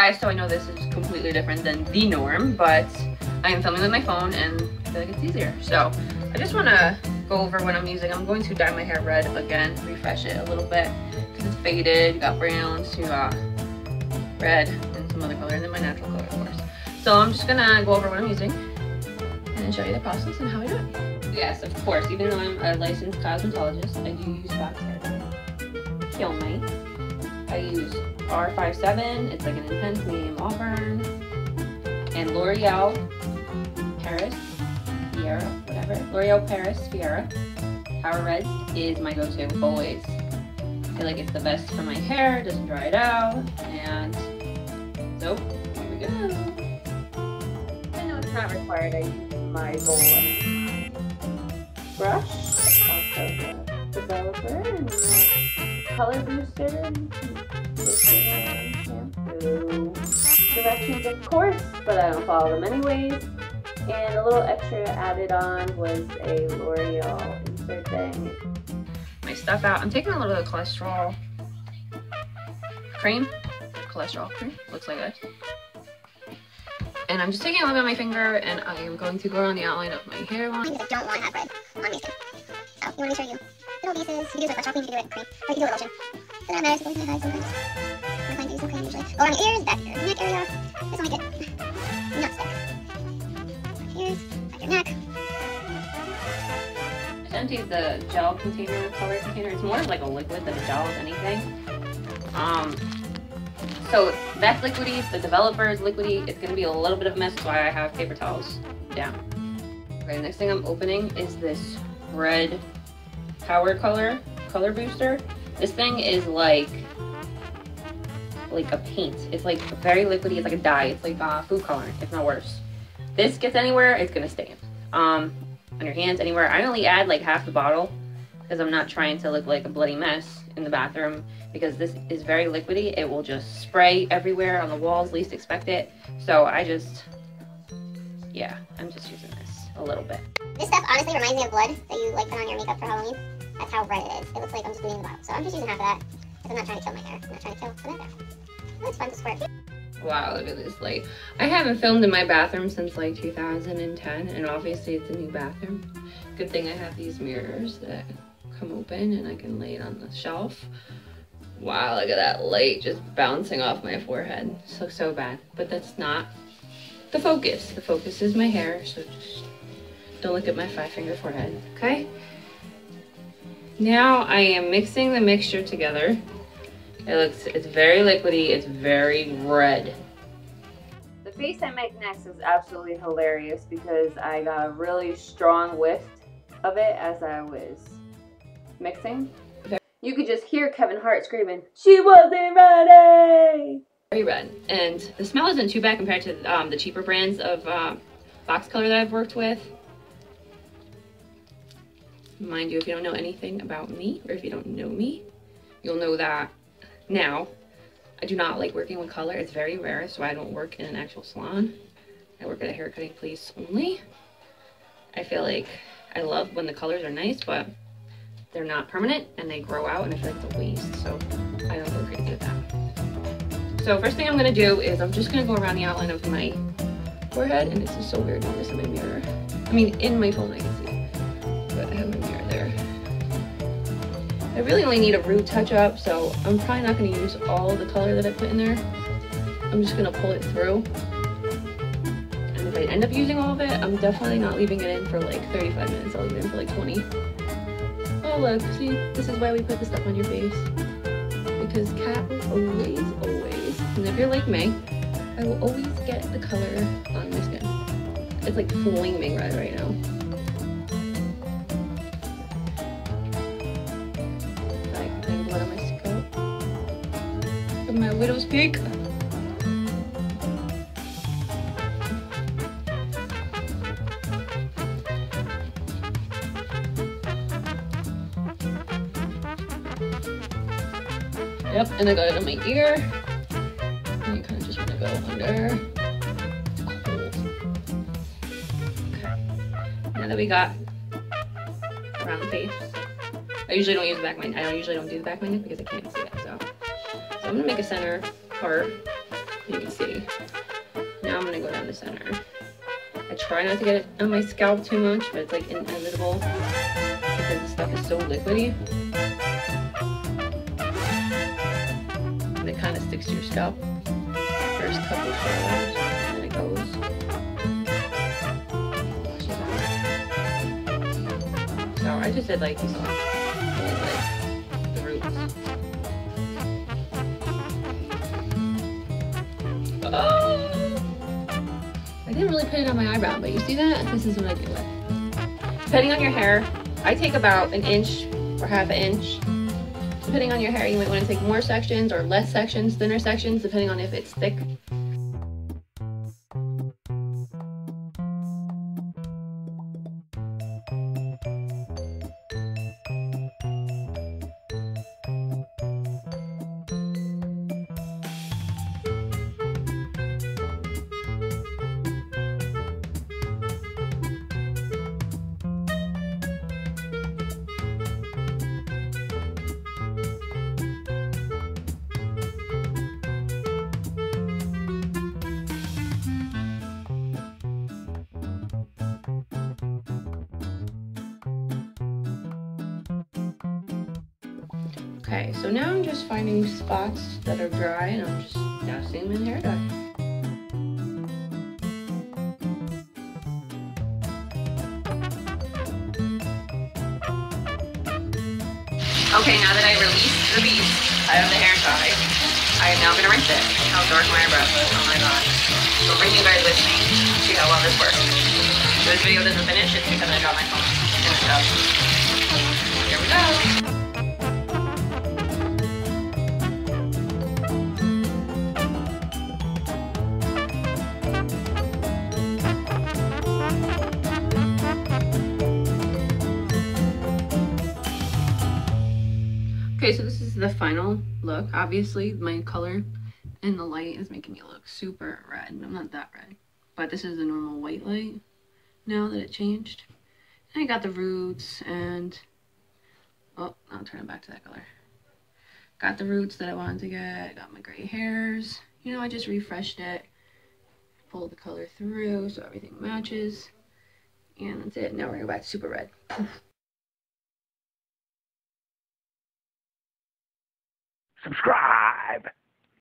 guys so I know this is completely different than the norm, but I am filming with my phone and I feel like it's easier. So I just want to go over what I'm using. I'm going to dye my hair red again, refresh it a little bit because it's faded. Got brown to got uh, red, and some other color, and then my natural color, of course. So I'm just gonna go over what I'm using and show you the process and how I do it. Yes, of course, even though I'm a licensed cosmetologist, I do use Fox Hair Kill Me. I use R57, it's like an intense medium auburn, and L'Oreal Paris Feria, whatever. L'Oreal Paris Feria. Power Red is my go-to, always. I feel like it's the best for my hair, doesn't dry it out, and so here we go. I know it's not required, I use my bowl brush, also the developer, color booster, shampoo, directions of course, but I don't follow them anyways. And a little extra added on was a L'Oreal insert thing. My stuff out. I'm taking a little bit of cholesterol cream. Cholesterol cream. Looks like this. And I'm just taking a little bit of my finger and I am going to go around the outline of my hairline. Because I don't want to have red on my skin. So you want to make you all pieces. You can do it cholesterol cream, you can do it with cream, or you can do it with lotion. So that matters, it goes in the head sometimes. I'm inclined to use some cream usually. Go around your ears, back of your neck area. This will make it not stick. Ears, back your neck. Just emptied the gel container, color container. It's more of like a liquid than a gel, if anything. Um, so that's liquidy, the developer is liquidy. It's gonna be a little bit of a mess, that's why I have paper towels down. Okay, the next thing I'm opening is this red power color, color booster. This thing is like, like a paint. It's like very liquidy, it's like a dye. It's like uh, food coloring, if not worse. This gets anywhere, it's gonna stain. Um, on your hands, anywhere. I only add like half the bottle because I'm not trying to look like a bloody mess in the bathroom because this is very liquidy. It will just spray everywhere on the walls, least expect it. So I just, yeah, I'm just using this a little bit. This stuff honestly reminds me of blood that you like put on your makeup for Halloween. That's how red it is. It looks like I'm just bleeding the bottle. So I'm just using half of that because I'm not trying to kill my hair. I'm not trying to kill the. Oh, it's fun to squirt. Wow, look at this light. I haven't filmed in my bathroom since like 2010 and obviously it's a new bathroom. Good thing I have these mirrors that come open and I can lay it on the shelf. Wow, look at that light just bouncing off my forehead. This looks so bad, but that's not the focus. The focus is my hair, so just don't look at my five finger forehead, okay? Now I am mixing the mixture together. It looks, it's very liquidy, it's very red. The face I make next is absolutely hilarious because I got a really strong whiff of it as I was mixing. You could just hear Kevin Hart screaming, she wasn't ready! Very red. And the smell isn't too bad compared to um, the cheaper brands of uh, box color that I've worked with. Mind you, if you don't know anything about me, or if you don't know me, you'll know that now, I do not like working with color. It's very rare, so I don't work in an actual salon. I work at a hair cutting place only. I feel like I love when the colors are nice, but they're not permanent and they grow out and I feel like a waste. So I don't go crazy with that. So first thing I'm gonna do is I'm just gonna go around the outline of my forehead and it's just so weird doing this in my mirror. I mean, in my phone I can see, but I have my mirror there. I really only need a root touch up, so I'm probably not gonna use all the color that I put in there. I'm just gonna pull it through. And if I end up using all of it, I'm definitely not leaving it in for like 35 minutes. I'll leave it in for like 20. Oh look, see, this is why we put the stuff on your face. Because cat will always, always, and if you're like me, I will always get the color on my skin. It's like flaming red right now. From my widow's peak. Yep, and I got it on my ear. And you kind of just want to go under. Okay. Now that we got around the face, I usually don't use the back of my I don't usually don't do the back of my neck because I can't see it. So I'm gonna make a center part You can see. Now I'm gonna go down the center. I try not to get it on my scalp too much, but it's like inevitable because the stuff is so liquidy. And it kind of sticks to your scalp. First couple showers, and then it goes. So I just did like, you I didn't really put it on my eyebrow, but you see that? This is what I do with. Depending on your hair, I take about an inch or half an inch. Depending on your hair, you might want to take more sections or less sections, thinner sections, depending on if it's thick. Okay, so now I'm just finding spots that are dry and I'm just dousing them in hair dye. Okay, now that I released the beast out of the hair dye, I am now gonna rinse it. How dark my eyebrows look, oh my god. So bring you guys with me, to see how well this works. If this video doesn't finish, it's because I dropped my phone the tub. Here we go. Okay, so this is the final look. Obviously, my color and the light is making me look super red. I'm not that red. But this is the normal white light now that it changed. And I got the roots and... Oh, I'll turn it back to that color. Got the roots that I wanted to get. Got my gray hairs. You know, I just refreshed it. Pulled the color through so everything matches. And that's it. Now we're going to go back to super red. Subscribe.